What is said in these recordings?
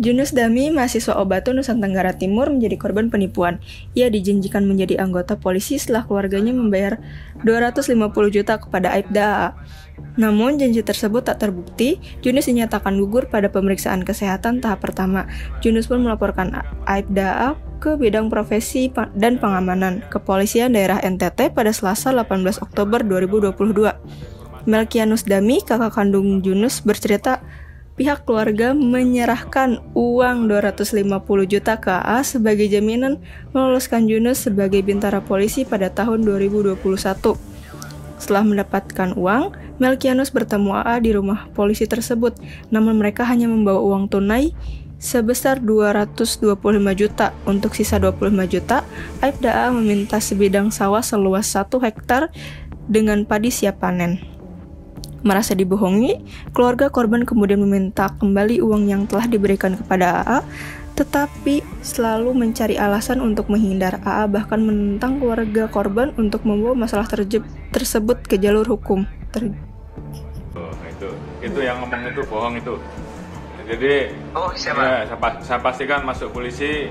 Junus Dami, mahasiswa Obatu Nusa Tenggara Timur menjadi korban penipuan. Ia dijanjikan menjadi anggota polisi setelah keluarganya membayar 250 juta kepada Aibda. Namun janji tersebut tak terbukti, Junus dinyatakan gugur pada pemeriksaan kesehatan tahap pertama. Junus pun melaporkan Aibda ke bidang profesi dan pengamanan kepolisian daerah NTT pada Selasa 18 Oktober 2022. Melkianus Dami, kakak kandung Junus, bercerita pihak keluarga menyerahkan uang 250 juta ke AA sebagai jaminan meloloskan Yunus sebagai bintara polisi pada tahun 2021. Setelah mendapatkan uang, Melkianus bertemu AA di rumah polisi tersebut, namun mereka hanya membawa uang tunai sebesar 225 juta. Untuk sisa 25 juta, Aibda AA meminta sebidang sawah seluas 1 hektar dengan padi siap panen. Merasa dibohongi, keluarga korban kemudian meminta kembali uang yang telah diberikan kepada AA, tetapi selalu mencari alasan untuk menghindar. AA bahkan menentang keluarga korban untuk membawa masalah tersebut ke jalur hukum. Ter oh, itu, itu yang ngomong itu bohong itu. Jadi, oh, siapa? Ya, saya, saya pastikan masuk polisi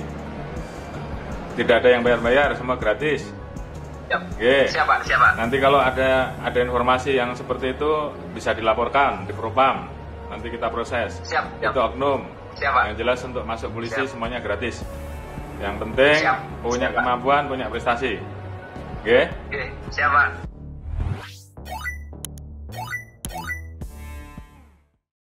tidak ada yang bayar-bayar, semua gratis. Yep. Okay. Siapa? Siapa? Nanti kalau ada ada informasi yang seperti itu bisa dilaporkan di Propam. Nanti kita proses. Siap. Itu oknum. Siapa? Yang jelas untuk masuk polisi Siap. semuanya gratis. Yang penting Siap. punya Siapa? kemampuan, punya prestasi. Oke? Okay? Oke. Okay. Siapa?